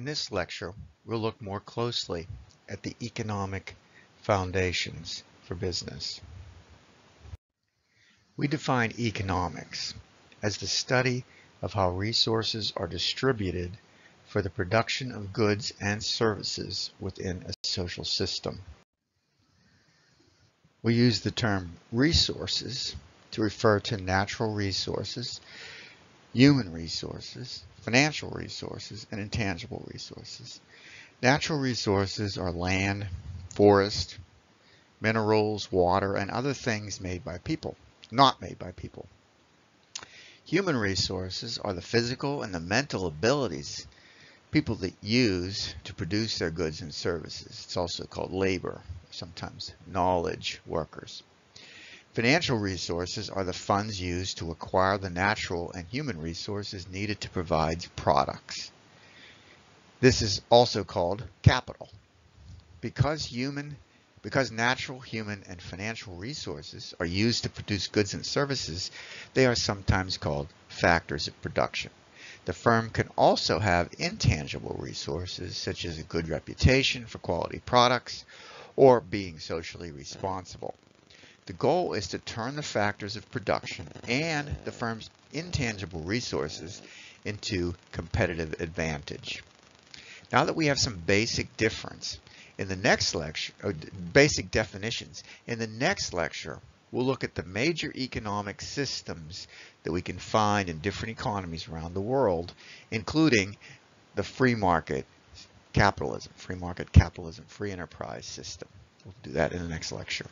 In this lecture, we'll look more closely at the economic foundations for business. We define economics as the study of how resources are distributed for the production of goods and services within a social system. We use the term resources to refer to natural resources, human resources, financial resources, and intangible resources. Natural resources are land, forest, minerals, water, and other things made by people, not made by people. Human resources are the physical and the mental abilities people that use to produce their goods and services. It's also called labor, sometimes knowledge workers. Financial resources are the funds used to acquire the natural and human resources needed to provide products. This is also called capital. Because human, because natural, human, and financial resources are used to produce goods and services, they are sometimes called factors of production. The firm can also have intangible resources, such as a good reputation for quality products or being socially responsible. The goal is to turn the factors of production and the firm's intangible resources into competitive advantage. Now that we have some basic difference, in the next lecture, uh, or basic definitions, in the next lecture, we'll look at the major economic systems that we can find in different economies around the world, including the free market capitalism, free market capitalism, free enterprise system. We'll do that in the next lecture.